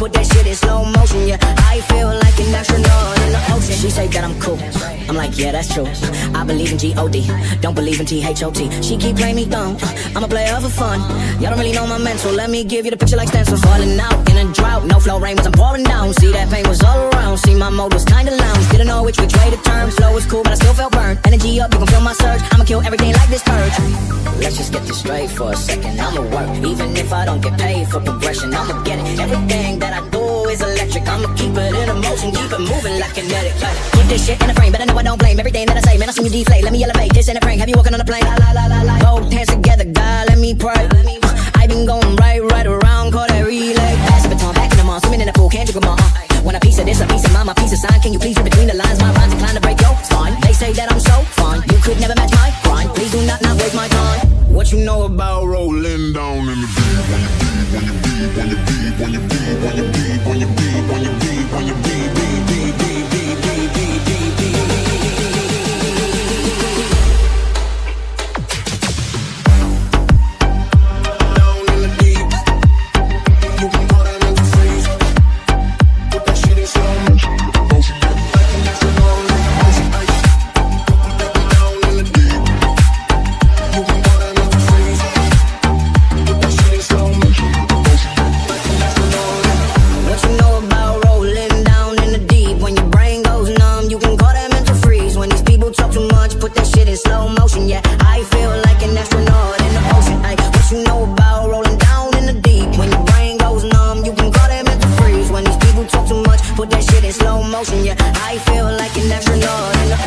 Put that shit in slow motion. Yeah, I feel like an astronaut in the ocean. She say that I'm cool. I'm like, yeah, that's true. I believe in G-O-D, don't believe in T-H-O-T. She keep playing me dumb. I'm a player for fun. Y'all don't really know my mental. Let me give you the picture like stencils. Falling out in a drought, no flow rain was I'm pouring down. See that pain Energy up, you can feel my surge. I'ma kill everything like this purge. Let's just get this straight for a second. I'ma work, even if I don't get paid for progression. I'ma get it. Everything that I do is electric. I'ma keep it in motion, keep it moving like kinetic. Put this shit in a frame, but I know I don't blame everything that I say. Man, I seen you deflate. Let me elevate this in a prank. Have you walking on a plane? La la la la la. Both hands together, God, You know about rolling down in the deep? When you deep, when you deep, when you deep, when you deep, when you deep, when you deep, slow motion, yeah. I feel like an astronaut in the ocean, ay. What you know about rolling down in the deep? When your brain goes numb, you can call them mental freeze. When these people talk too much, put that shit in slow motion, yeah. I feel like an astronaut in the ocean